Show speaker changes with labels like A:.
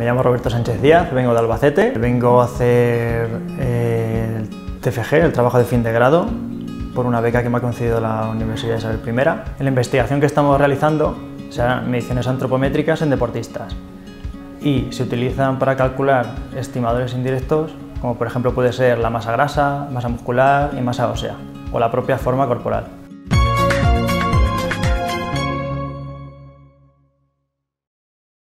A: Me llamo Roberto Sánchez Díaz, vengo de Albacete, vengo a hacer eh, el TFG, el trabajo de fin de grado, por una beca que me ha concedido la Universidad de Isabel I. En la investigación que estamos realizando serán mediciones antropométricas en deportistas y se utilizan para calcular estimadores indirectos, como por ejemplo puede ser la masa grasa, masa muscular y masa ósea, o la propia forma corporal.